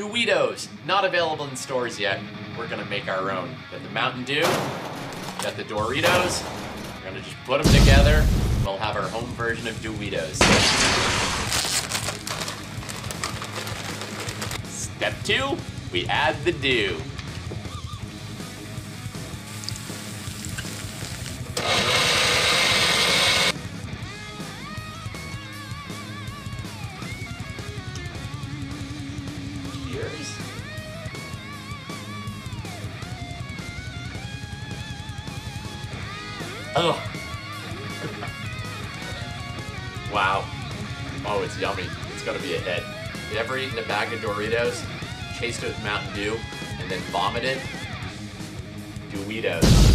Dewitos, not available in stores yet. We're gonna make our own. Got the Mountain Dew, got the Doritos. We're gonna just put them together. We'll have our home version of Dewitos. Step two, we add the dew. Oh. wow. Oh, it's yummy. It's gonna be a hit. You ever eaten a bag of Doritos, chased it with Mountain Dew, and then vomited? Dewitos.